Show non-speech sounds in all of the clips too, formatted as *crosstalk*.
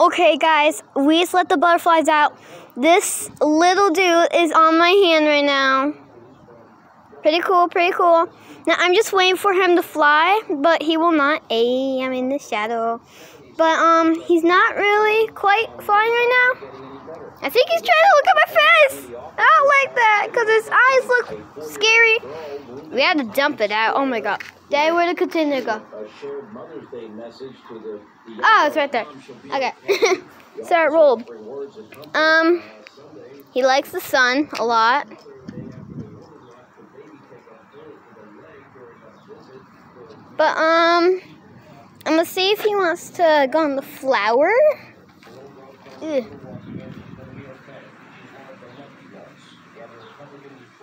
Okay, guys, we just let the butterflies out. This little dude is on my hand right now. Pretty cool, pretty cool. Now, I'm just waiting for him to fly, but he will not. Hey, I'm in the shadow. But, um, he's not really quite flying right now. I think he's trying to look at my face. I don't like that because look scary. We had to dump it out. Oh my god. Daddy, where the container go? Oh, it's right there. Okay. *laughs* so it rolled. Um, he likes the sun a lot. But, um, I'm gonna see if he wants to go on the flower. Ugh.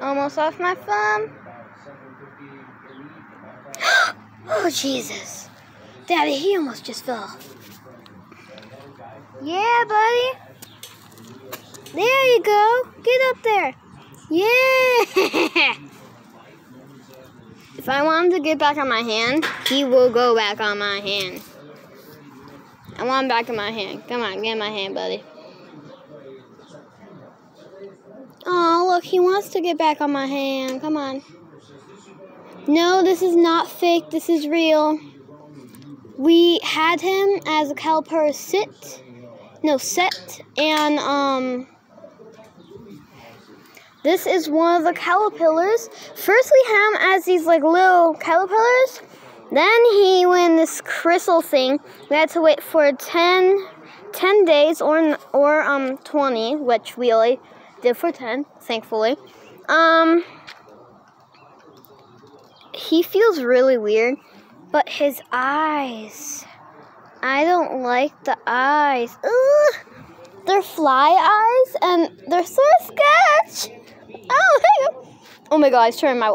Almost off my thumb. *gasps* oh, Jesus. Daddy, he almost just fell. Yeah, buddy. There you go. Get up there. Yeah. *laughs* if I want him to get back on my hand, he will go back on my hand. I want him back in my hand. Come on, get in my hand, buddy. Oh, look, he wants to get back on my hand. Come on. No, this is not fake. This is real. We had him as a caliper sit. No, set. And, um... This is one of the caterpillars. First we him as these, like, little caterpillars. Then he went this crystal thing. We had to wait for 10, 10 days or, or um 20, which we only did for 10, thankfully. Um, he feels really weird, but his eyes, I don't like the eyes. Ugh, they're fly eyes, and they're so sketch. Oh, *laughs* oh my god, he's turning my